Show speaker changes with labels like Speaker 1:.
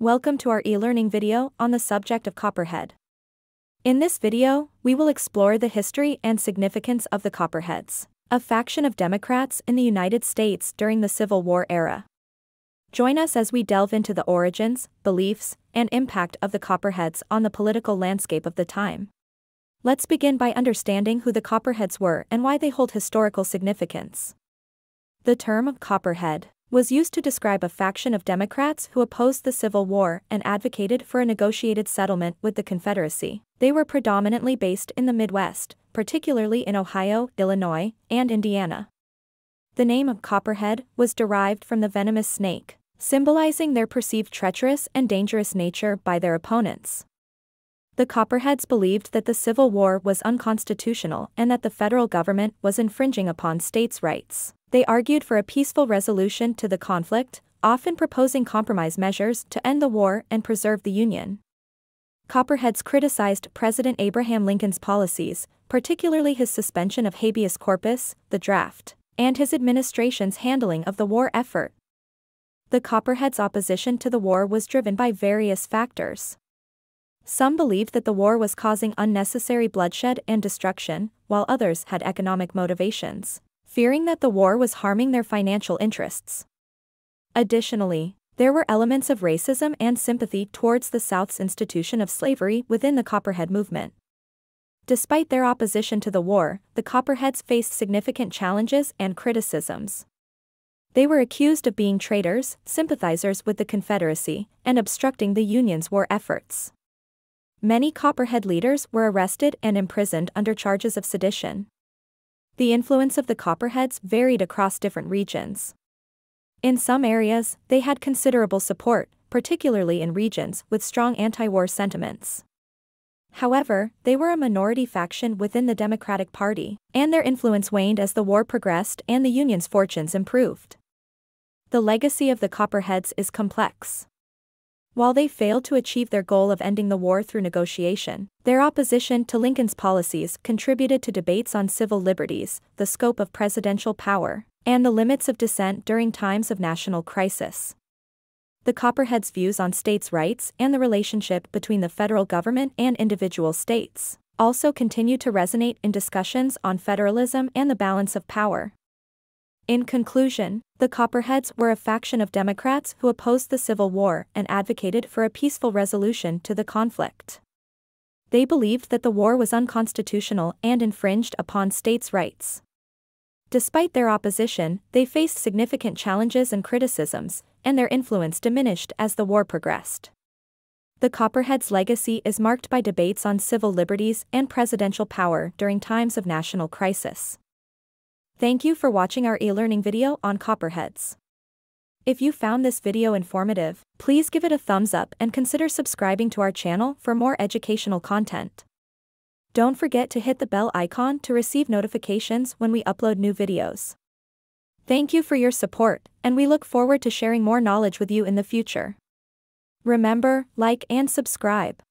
Speaker 1: Welcome to our e-learning video on the subject of Copperhead. In this video, we will explore the history and significance of the Copperheads, a faction of Democrats in the United States during the Civil War era. Join us as we delve into the origins, beliefs, and impact of the Copperheads on the political landscape of the time. Let's begin by understanding who the Copperheads were and why they hold historical significance. The term Copperhead was used to describe a faction of Democrats who opposed the Civil War and advocated for a negotiated settlement with the Confederacy. They were predominantly based in the Midwest, particularly in Ohio, Illinois, and Indiana. The name of Copperhead was derived from the venomous snake, symbolizing their perceived treacherous and dangerous nature by their opponents. The Copperheads believed that the Civil War was unconstitutional and that the federal government was infringing upon states' rights. They argued for a peaceful resolution to the conflict, often proposing compromise measures to end the war and preserve the Union. Copperheads criticized President Abraham Lincoln's policies, particularly his suspension of habeas corpus, the draft, and his administration's handling of the war effort. The Copperheads' opposition to the war was driven by various factors. Some believed that the war was causing unnecessary bloodshed and destruction, while others had economic motivations fearing that the war was harming their financial interests. Additionally, there were elements of racism and sympathy towards the South's institution of slavery within the Copperhead movement. Despite their opposition to the war, the Copperheads faced significant challenges and criticisms. They were accused of being traitors, sympathizers with the Confederacy, and obstructing the Union's war efforts. Many Copperhead leaders were arrested and imprisoned under charges of sedition. The influence of the Copperheads varied across different regions. In some areas, they had considerable support, particularly in regions with strong anti-war sentiments. However, they were a minority faction within the Democratic Party, and their influence waned as the war progressed and the Union's fortunes improved. The legacy of the Copperheads is complex. While they failed to achieve their goal of ending the war through negotiation, their opposition to Lincoln's policies contributed to debates on civil liberties, the scope of presidential power, and the limits of dissent during times of national crisis. The Copperheads' views on states' rights and the relationship between the federal government and individual states also continue to resonate in discussions on federalism and the balance of power. In conclusion, the Copperheads were a faction of Democrats who opposed the Civil War and advocated for a peaceful resolution to the conflict. They believed that the war was unconstitutional and infringed upon states' rights. Despite their opposition, they faced significant challenges and criticisms, and their influence diminished as the war progressed. The Copperheads' legacy is marked by debates on civil liberties and presidential power during times of national crisis. Thank you for watching our e-learning video on Copperheads. If you found this video informative, please give it a thumbs up and consider subscribing to our channel for more educational content. Don't forget to hit the bell icon to receive notifications when we upload new videos. Thank you for your support, and we look forward to sharing more knowledge with you in the future. Remember, like and subscribe.